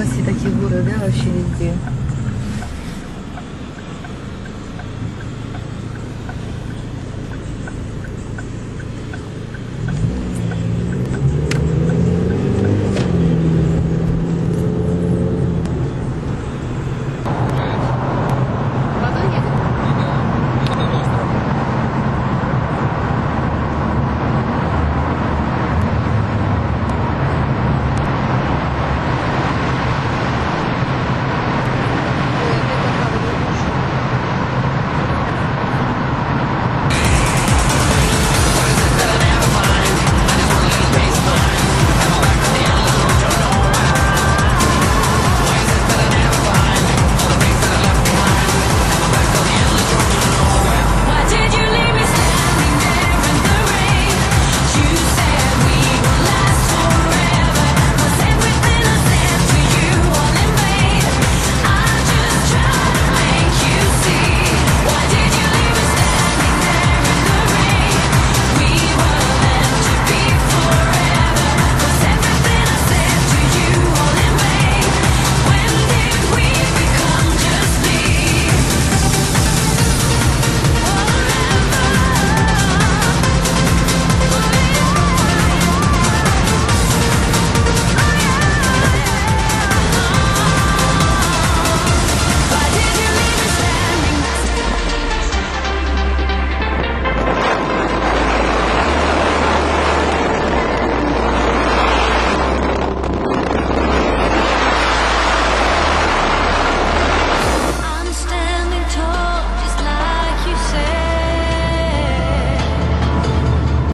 Черкассе такие горы, да, вообще везде.